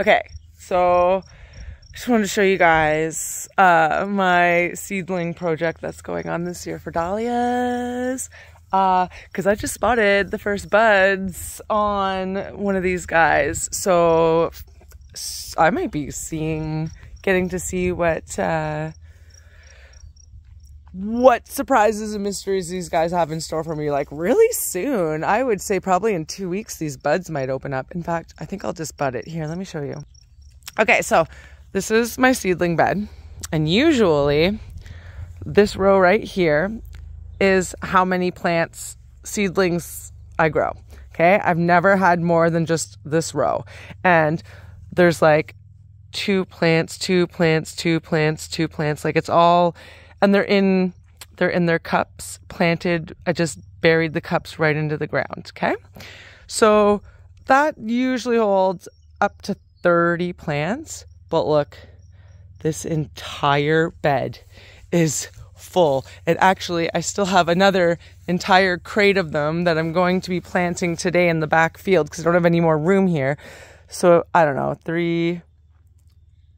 Okay, so I just wanted to show you guys uh, my seedling project that's going on this year for dahlias. Because uh, I just spotted the first buds on one of these guys. So I might be seeing, getting to see what uh, what surprises and mysteries these guys have in store for me like really soon. I would say probably in two weeks these buds might open up. In fact, I think I'll just bud it. Here, let me show you. Okay, so this is my seedling bed. And usually this row right here is how many plants, seedlings I grow. Okay, I've never had more than just this row. And there's like two plants, two plants, two plants, two plants. Like it's all and they're in they're in their cups planted. I just buried the cups right into the ground. Okay. So that usually holds up to 30 plants. But look, this entire bed is full. And actually, I still have another entire crate of them that I'm going to be planting today in the back field because I don't have any more room here. So I don't know, three.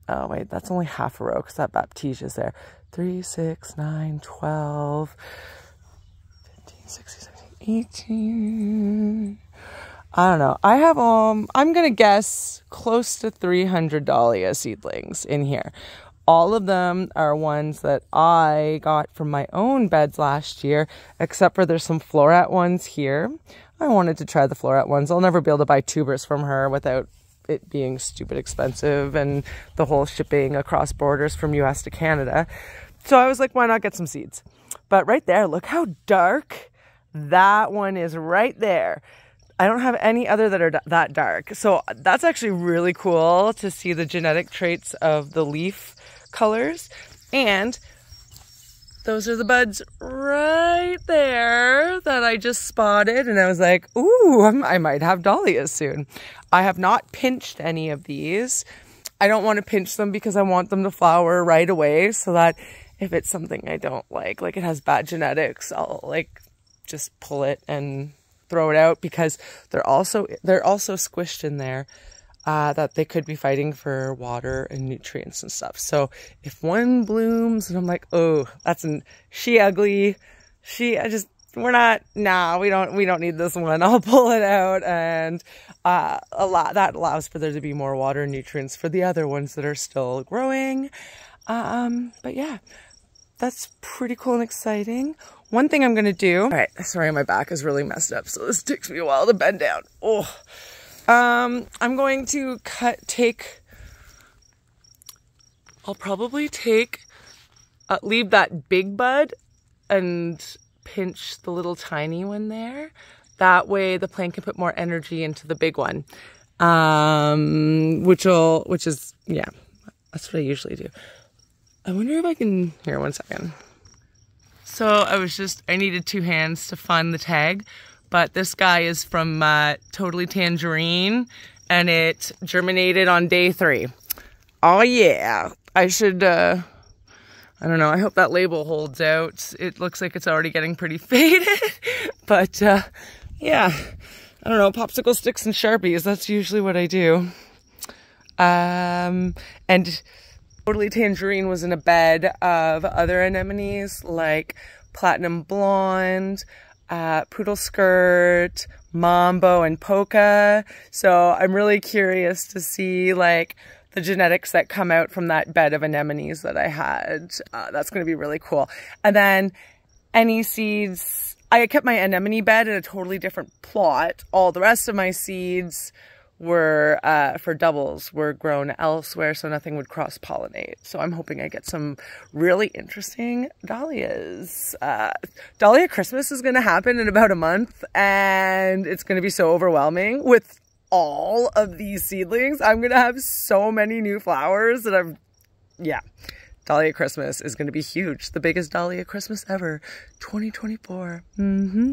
Oh, wait, that's only half a row because that Baptiste is there. 3, 6, 9, 12, 15, 16, 17, 18. I don't know. I have, um, I'm going to guess close to 300 Dahlia seedlings in here. All of them are ones that I got from my own beds last year, except for there's some floret ones here. I wanted to try the floret ones. I'll never be able to buy tubers from her without it being stupid expensive and the whole shipping across borders from US to Canada. So I was like, why not get some seeds? But right there, look how dark that one is right there. I don't have any other that are that dark. So that's actually really cool to see the genetic traits of the leaf colors. And those are the buds right there that I just spotted. And I was like, ooh, I might have dahlias soon. I have not pinched any of these. I don't want to pinch them because I want them to flower right away so that if it's something I don't like, like it has bad genetics, I'll like just pull it and throw it out because they're also they're also squished in there uh, that they could be fighting for water and nutrients and stuff. So if one blooms and I'm like, oh, that's an she ugly, she I just we're not nah we don't we don't need this one i'll pull it out and uh a lot that allows for there to be more water and nutrients for the other ones that are still growing um but yeah that's pretty cool and exciting. One thing I'm gonna do, all right, sorry, my back is really messed up, so this takes me a while to bend down. Oh, um, I'm going to cut, take, I'll probably take, uh, leave that big bud and pinch the little tiny one there. That way the plant can put more energy into the big one. Um, which will, which is, yeah, that's what I usually do. I wonder if I can, here, one second. So I was just, I needed two hands to find the tag, but this guy is from uh, Totally Tangerine and it germinated on day three. Oh yeah, I should, uh, I don't know, I hope that label holds out. It looks like it's already getting pretty faded, but uh, yeah, I don't know, popsicle sticks and Sharpies, that's usually what I do. Um, and Totally Tangerine was in a bed of other anemones like Platinum Blonde, uh, Poodle Skirt, Mambo, and Polka. So I'm really curious to see like the genetics that come out from that bed of anemones that I had. Uh, that's going to be really cool. And then any seeds, I kept my anemone bed in a totally different plot. All the rest of my seeds were uh, for doubles were grown elsewhere so nothing would cross pollinate. So i'm hoping i get some really interesting dahlias. Uh, dahlia christmas is going to happen in about a month and it's going to be so overwhelming with all of these seedlings. I'm going to have so many new flowers that I'm, yeah. Dahlia christmas is going to be huge. The biggest dahlia christmas ever. 2024 mm-hmm.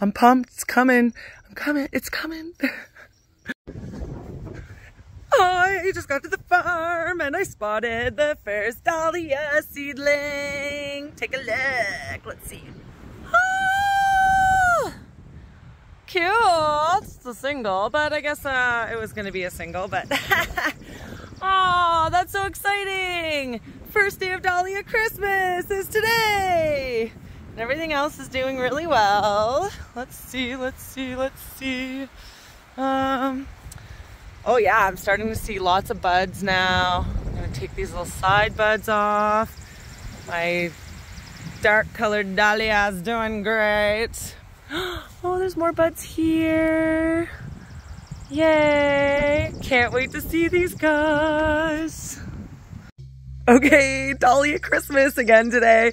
I'm pumped. It's coming. I'm coming. It's coming I just got to the farm and I spotted the first dahlia seedling. Take a look. Let's see. Ah! cute. It's a single, but I guess uh, it was going to be a single, but... oh, that's so exciting. First day of Dahlia Christmas is today. And everything else is doing really well. Let's see, let's see, let's see. Um, oh yeah, I'm starting to see lots of buds now. I'm gonna take these little side buds off. My dark colored dahlia is doing great. Oh, there's more buds here. Yay! Can't wait to see these guys. Okay, Dahlia Christmas again today.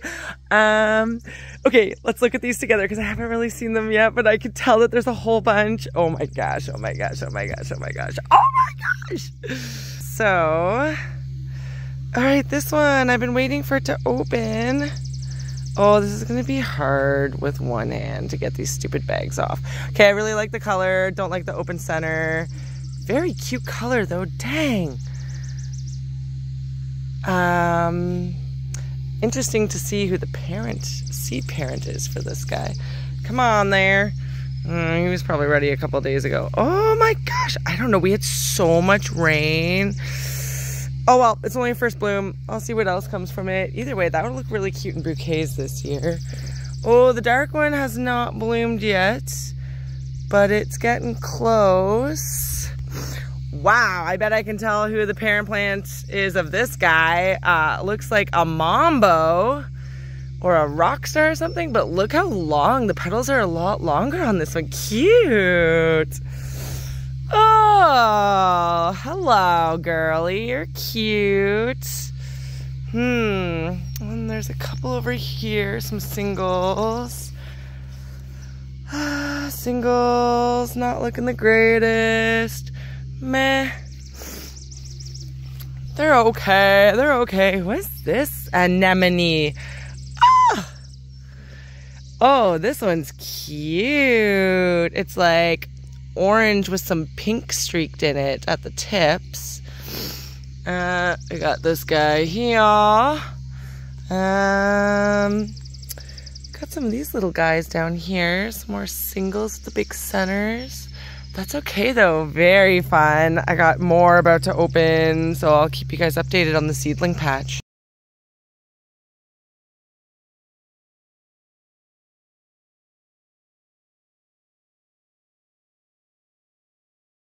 Um, okay, let's look at these together because I haven't really seen them yet, but I can tell that there's a whole bunch. Oh my gosh, oh my gosh, oh my gosh, oh my gosh, oh my gosh. So, all right, this one, I've been waiting for it to open. Oh, this is gonna be hard with one hand to get these stupid bags off. Okay, I really like the color, don't like the open center. Very cute color though, dang. Um, interesting to see who the parent, seed parent is for this guy. Come on there. Mm, he was probably ready a couple days ago. Oh my gosh, I don't know. We had so much rain. Oh well, it's only first bloom. I'll see what else comes from it. Either way, that would look really cute in bouquets this year. Oh, the dark one has not bloomed yet, but it's getting close. Wow, I bet I can tell who the parent plant is of this guy. Uh, looks like a mambo or a rock star or something, but look how long. The petals are a lot longer on this one. Cute. Oh, hello, girly. You're cute. Hmm. And there's a couple over here, some singles. singles, not looking the greatest meh. They're okay. They're okay. What is this? Anemone. Ah! Oh, this one's cute. It's like orange with some pink streaked in it at the tips. Uh, I got this guy here. Um, got some of these little guys down here. Some more singles the big centers. That's okay though, very fun. I got more about to open, so I'll keep you guys updated on the seedling patch.